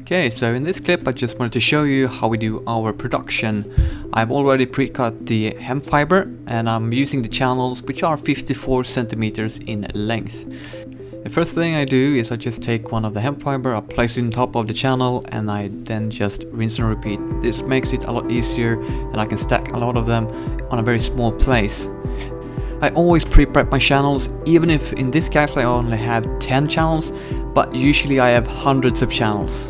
Okay, so in this clip I just wanted to show you how we do our production. I've already pre-cut the hemp fiber and I'm using the channels which are 54 centimeters in length. The first thing I do is I just take one of the hemp fiber, I place it on top of the channel and I then just rinse and repeat. This makes it a lot easier and I can stack a lot of them on a very small place. I always pre-prep my channels, even if in this case I only have 10 channels, but usually I have hundreds of channels.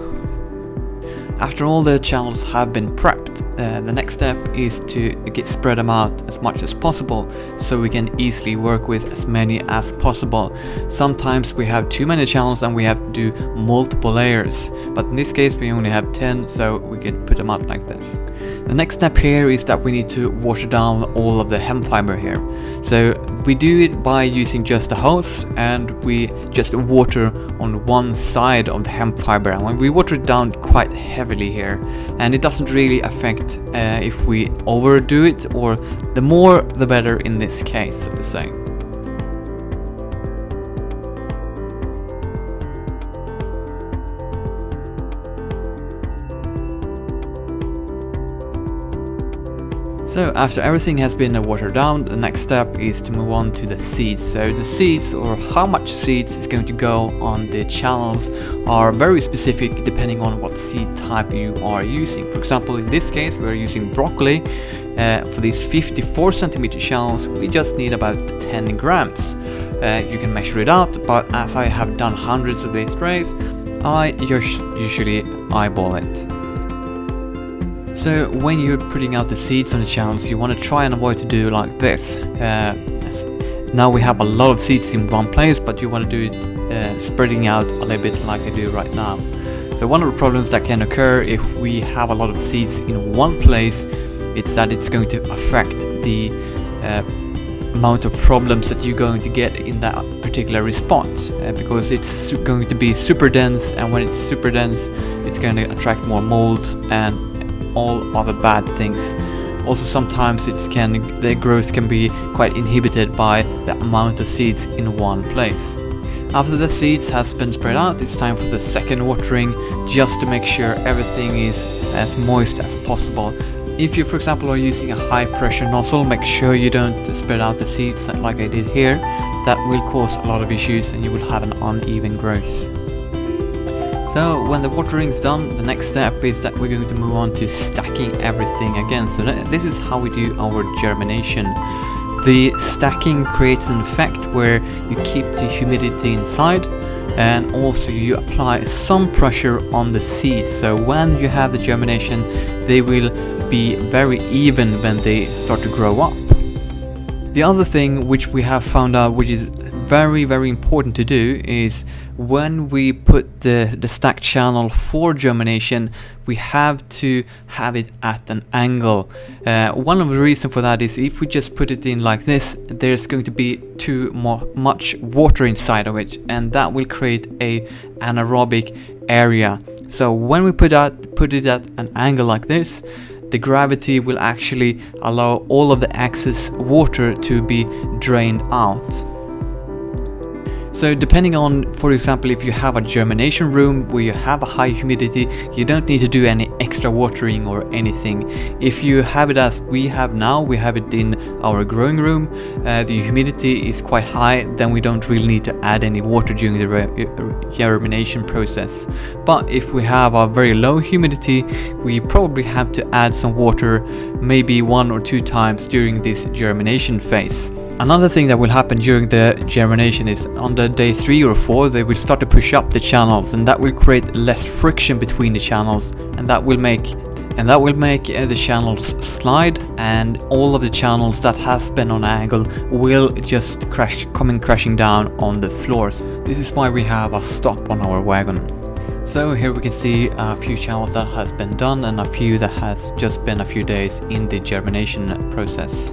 After all their channels have been prepped, uh, the next step is to get spread them out as much as possible so we can easily work with as many as possible. Sometimes we have too many channels and we have to do multiple layers, but in this case we only have 10 so we can put them out like this. The next step here is that we need to water down all of the hemp fiber here. So we do it by using just a hose and we just water on one side of the hemp fiber and we water it down quite heavily here and it doesn't really affect uh, if we overdo it or the more the better in this case so to say. So after everything has been watered down, the next step is to move on to the seeds. So the seeds or how much seeds is going to go on the channels are very specific depending on what seed type you are using. For example, in this case, we're using broccoli. Uh, for these 54 centimeter channels, we just need about 10 grams. Uh, you can measure it out, but as I have done hundreds of these trays, I usually eyeball it. So when you're putting out the seeds on the channels, you want to try and avoid to do like this. Uh, now we have a lot of seeds in one place, but you want to do it uh, spreading out a little bit like I do right now. So one of the problems that can occur if we have a lot of seeds in one place, it's that it's going to affect the uh, amount of problems that you're going to get in that particular response uh, because it's going to be super dense and when it's super dense it's going to attract more molds and all other bad things. Also sometimes it can the growth can be quite inhibited by the amount of seeds in one place. After the seeds has been spread out, it's time for the second watering just to make sure everything is as moist as possible. If you for example are using a high pressure nozzle, make sure you don't spread out the seeds like I did here. That will cause a lot of issues and you will have an uneven growth. So when the watering is done, the next step is that we're going to move on to stacking everything again. So this is how we do our germination. The stacking creates an effect where you keep the humidity inside and also you apply some pressure on the seeds. So when you have the germination, they will be very even when they start to grow up. The other thing which we have found out which is very very important to do is when we put the, the stack channel for germination we have to have it at an angle. Uh, one of the reasons for that is if we just put it in like this there's going to be too much water inside of it and that will create a anaerobic area. So when we put, put it at an angle like this the gravity will actually allow all of the excess water to be drained out. So depending on, for example, if you have a germination room where you have a high humidity, you don't need to do any extra watering or anything. If you have it as we have now, we have it in our growing room, uh, the humidity is quite high, then we don't really need to add any water during the germination process. But if we have a very low humidity, we probably have to add some water maybe one or two times during this germination phase. Another thing that will happen during the germination is on the day 3 or 4 they will start to push up the channels and that will create less friction between the channels and that will make and that will make uh, the channels slide and all of the channels that has been on angle will just crash coming crashing down on the floors. This is why we have a stop on our wagon. So here we can see a few channels that has been done and a few that has just been a few days in the germination process.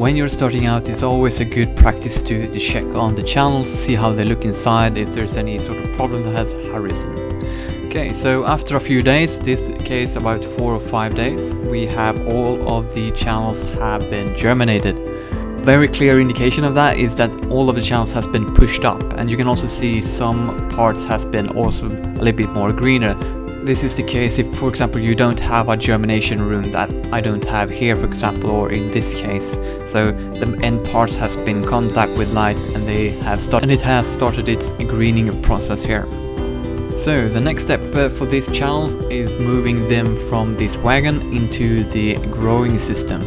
When you're starting out, it's always a good practice to, to check on the channels, see how they look inside, if there's any sort of problem that has arisen. Okay, so after a few days, this case about four or five days, we have all of the channels have been germinated. very clear indication of that is that all of the channels has been pushed up and you can also see some parts has been also a little bit more greener. This is the case if for example you don't have a germination room that I don't have here for example or in this case. So the end parts has been contact with light and they have started and it has started its greening process here. So the next step uh, for these channels is moving them from this wagon into the growing system.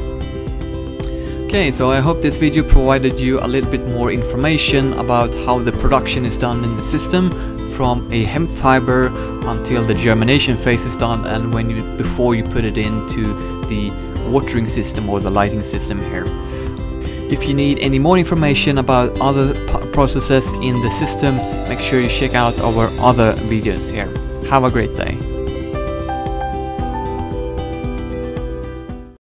Okay, so I hope this video provided you a little bit more information about how the production is done in the system from a hemp fiber until the germination phase is done and when you before you put it into the watering system or the lighting system here. If you need any more information about other processes in the system, make sure you check out our other videos here. Have a great day.